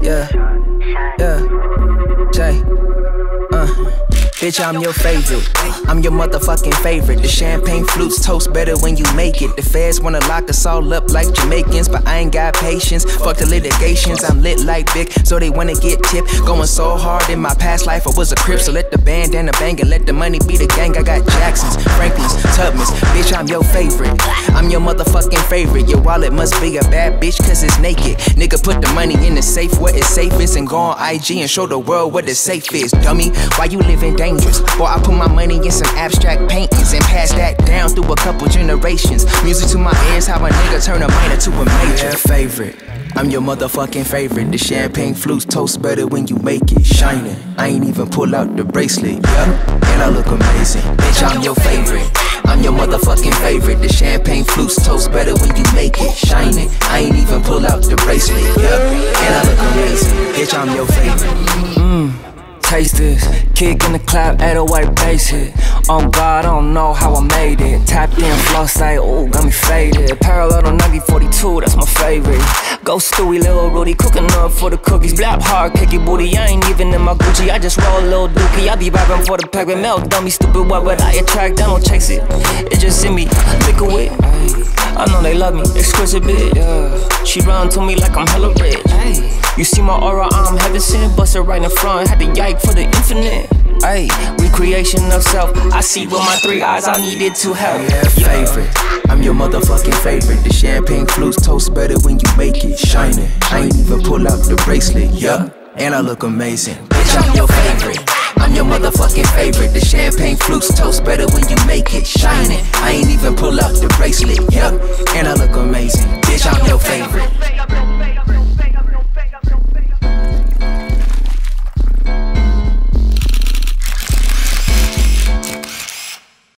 Yeah, bitch, I'm your favorite. I'm your motherfucking favorite. The champagne flutes toast better when you make it. The feds wanna lock us all up like Jamaicans, but I ain't got patience. Fuck the litigations, I'm lit like Bic, so they wanna get tipped. Going so hard in my past life, I was a crip, so let the band and the bang and let the money be the gang. I got Jacksons, Franklin's, Tubmans. Bitch, I'm your favorite. I'm your motherfucking favorite. Your wallet must be a bad bitch, cause it's naked. Nigga, put the money in the safe where it's safest and go on IG and show the world what the safe is. Dummy, why you living dangerous? Boy, I put my money in some abstract paintings and pass that down through a couple generations. Music to my ears, how a nigga turn a minor to a major. Yeah, favorite. I'm your motherfucking favorite. The champagne flutes toast better when you make it shining. I ain't even pull out the bracelet, yeah. And I look amazing. Bitch, I'm your favorite. I'm your motherfucking favorite. The champagne flutes toast better when you make it shining. I ain't even pull out the bracelet, yeah. And I look amazing. Bitch, I'm your favorite. Mm, taste this, kick in the clap at a white bass hit. On oh God, I don't know how I made it. Tapped in, flow say, ooh, got me faded. Parallel on 9042, that's my favorite. Go Stewie, little Rudy, cooking up for the cookies. Blap hard, kicky booty. I ain't even in my Gucci, I just roll a little dookie. I be rapping for the pack with milk, dummy, stupid. Why would I attract? I don't chase it. It just in me, liquor with. I know they love me, exquisite bitch. Yeah. She run to me like I'm hella rich. You see my aura, I'm heaven sent. Bust it right in front, had to yike for the infinite. Ay, recreation of self. I see with my three eyes, I needed to help. Yeah, favorite. I'm your motherfucking favorite. The champagne flutes toast better when you make it shining. I ain't even pull out the bracelet, yeah. And I look amazing. Bitch, I'm your favorite. I'm your motherfucking favorite. The champagne flutes toast better when you make it shining. I ain't even pull out the bracelet, yeah. And I look amazing.